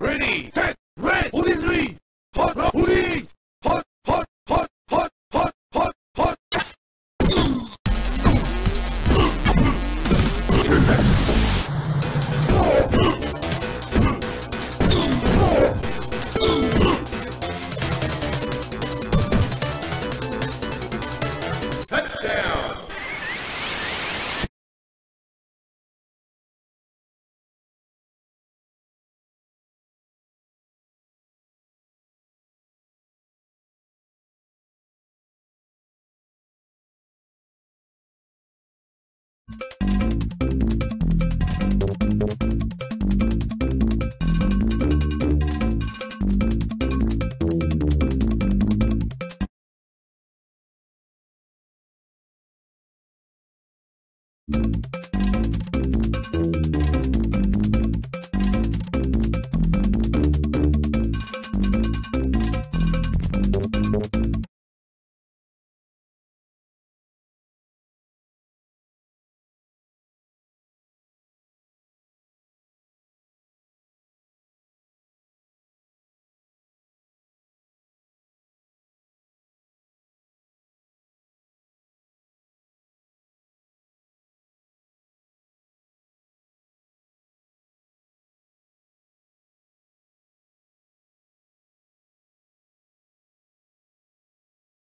Ready, set, red, 43, hot, hot, 48, hot, you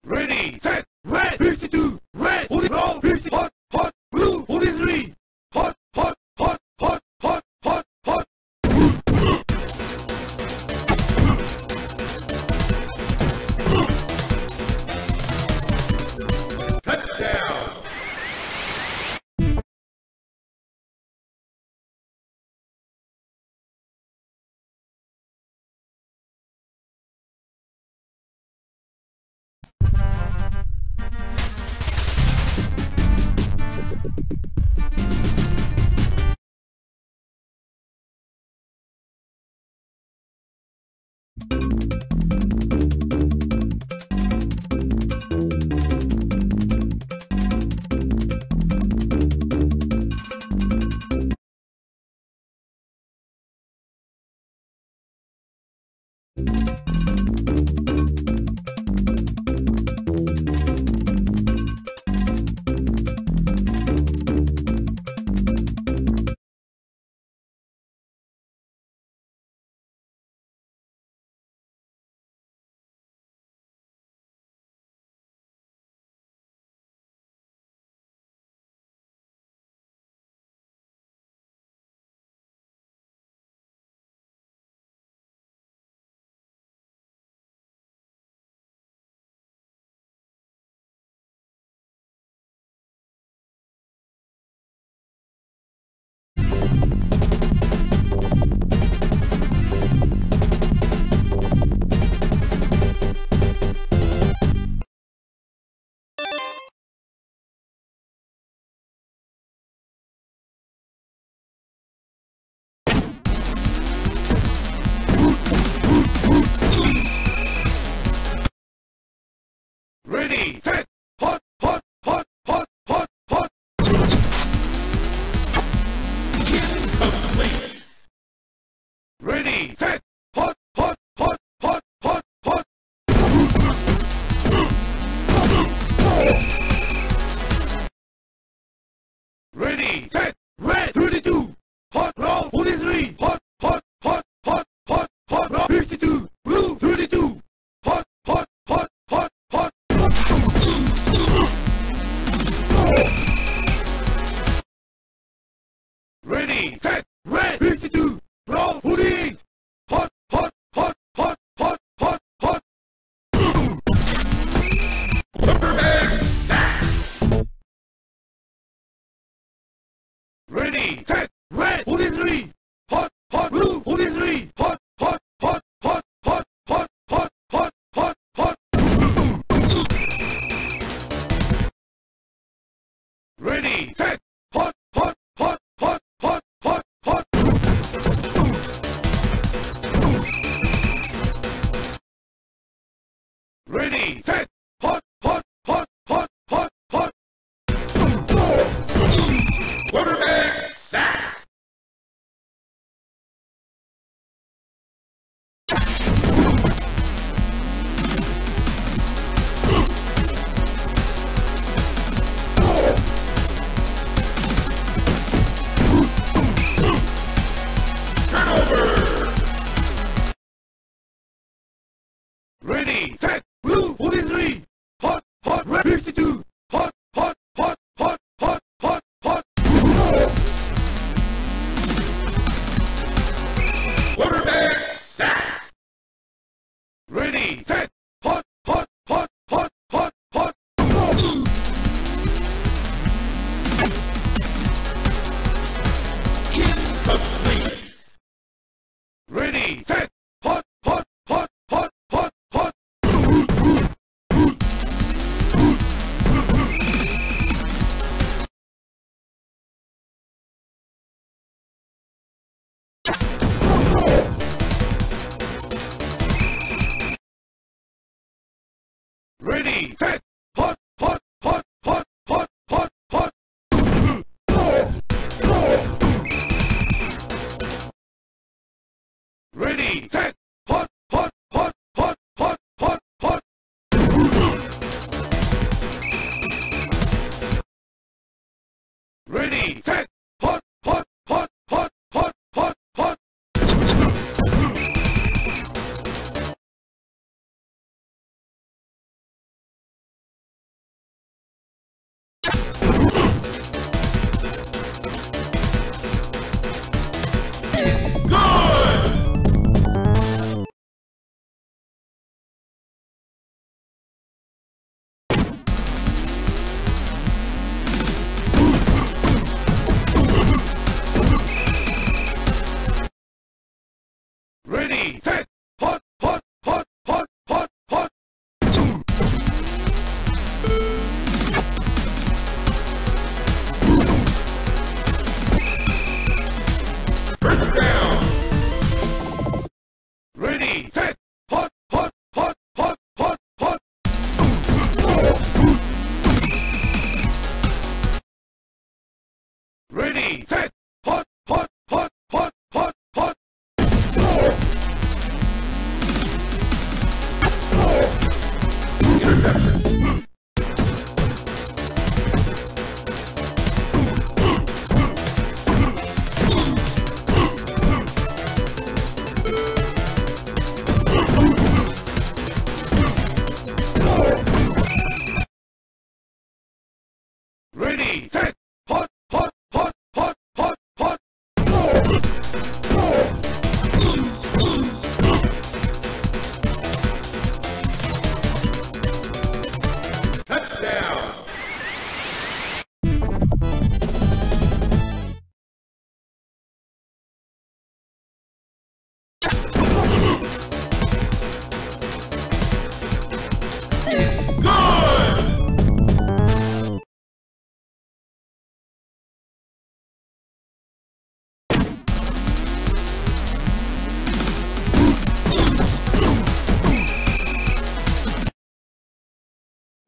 Ready, set, red, 52,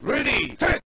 Ready, set,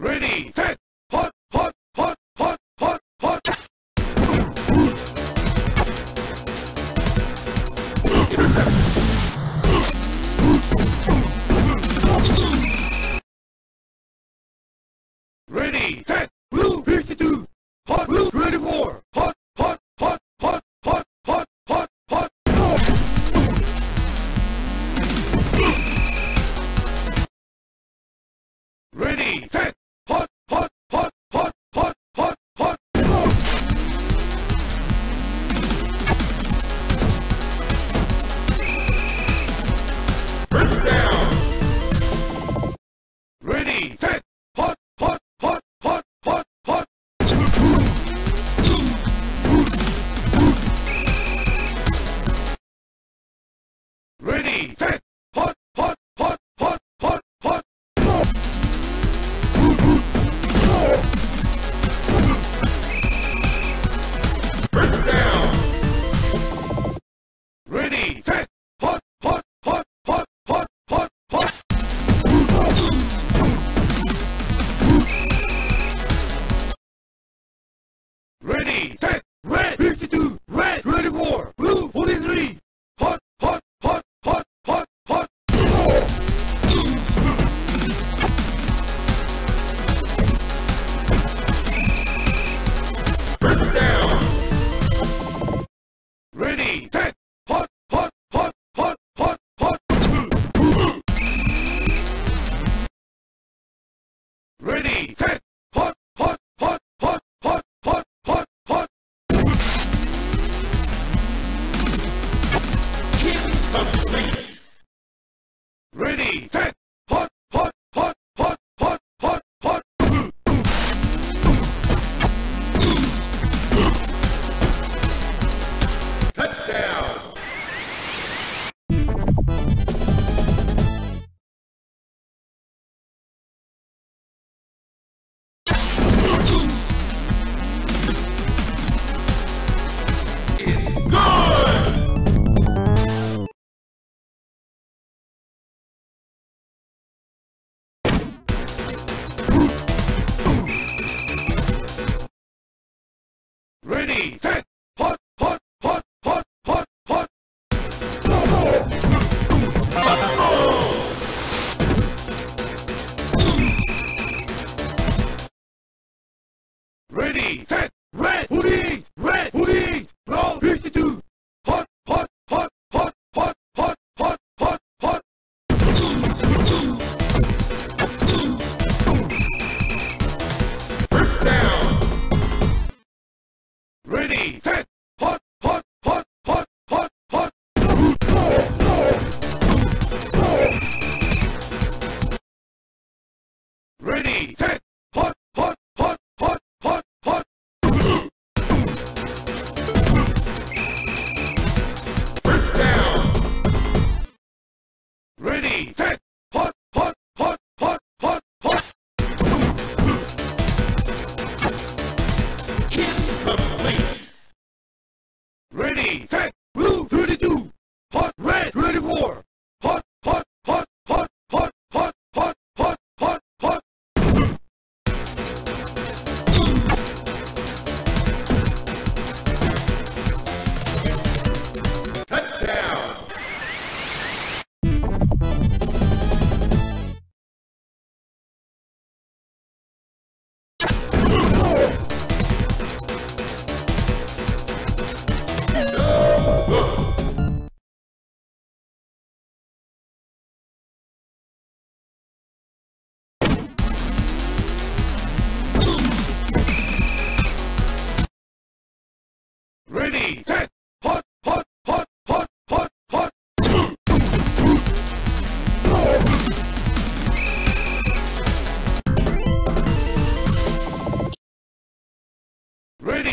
Ready,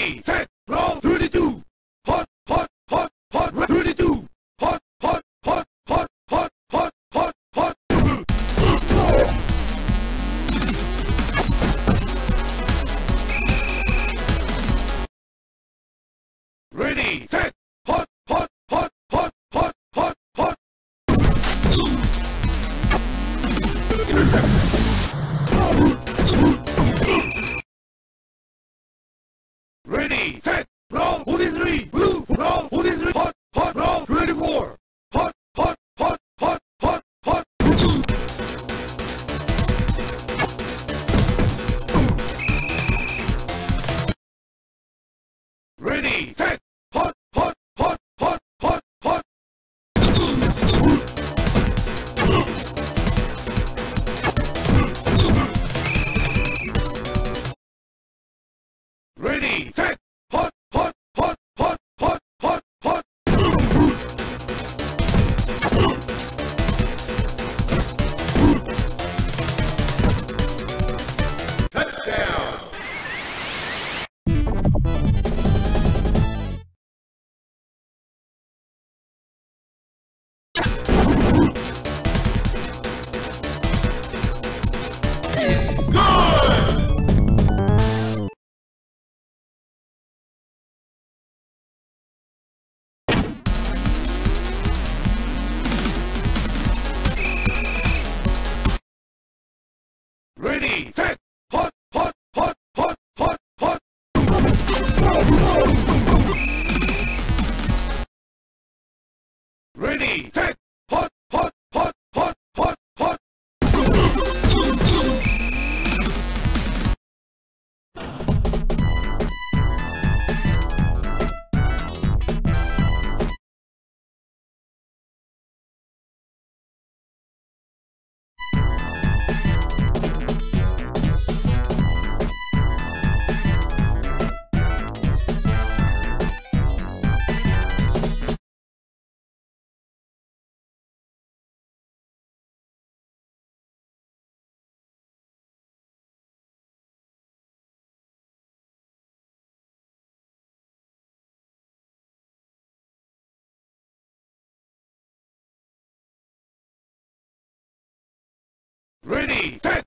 Hey! Ready, set,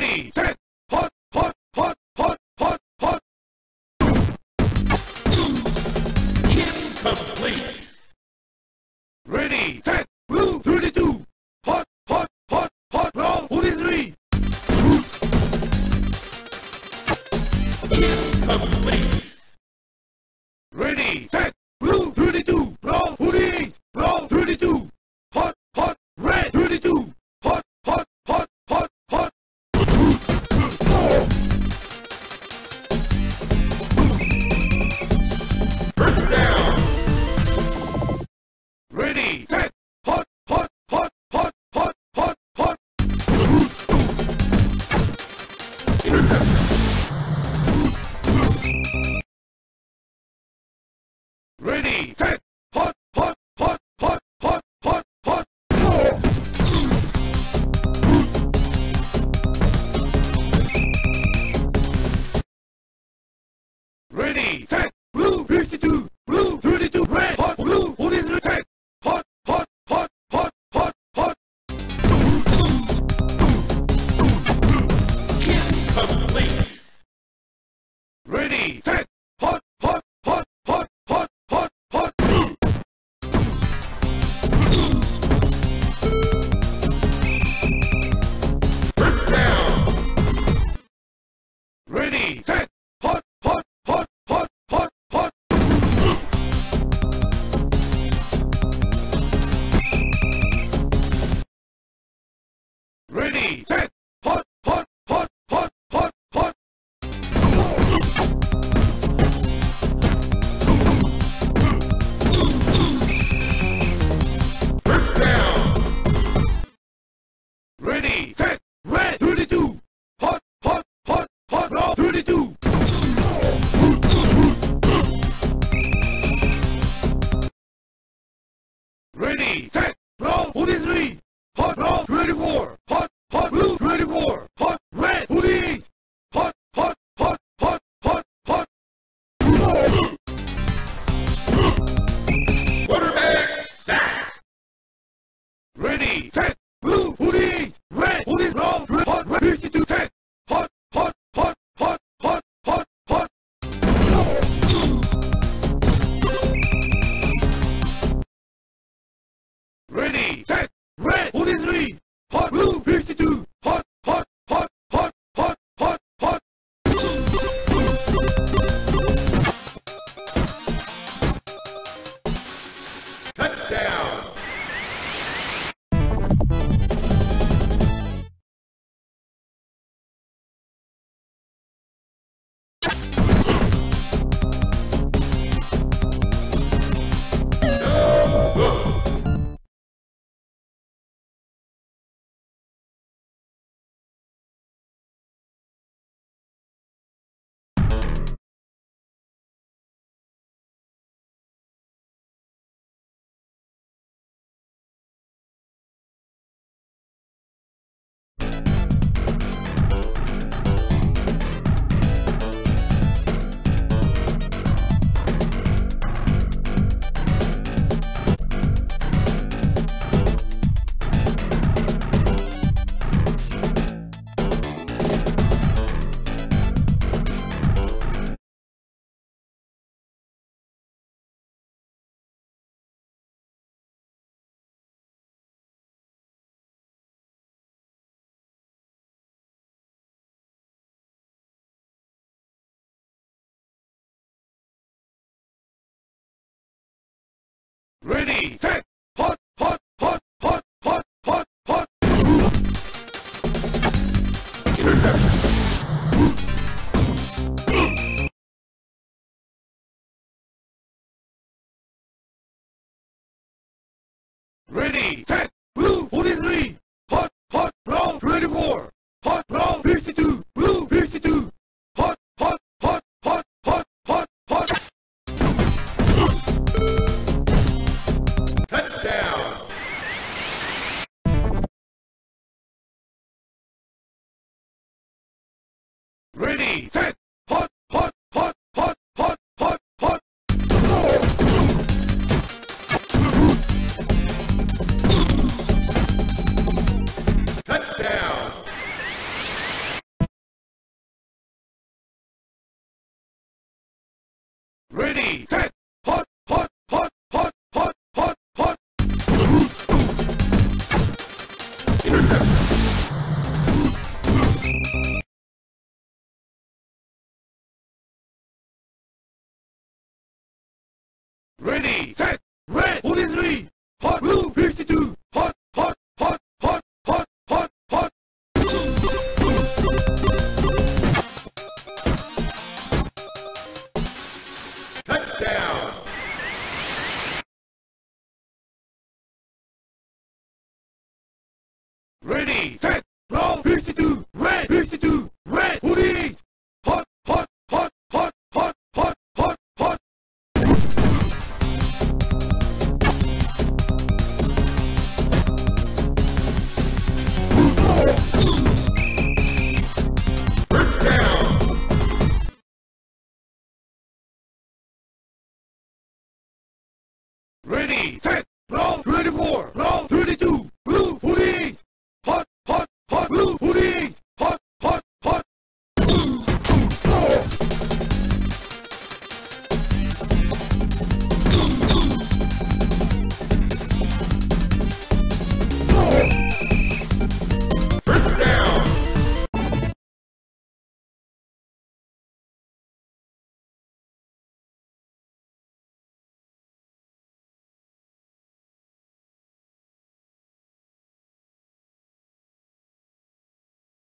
Ready, set, Ready, set, Ready, set!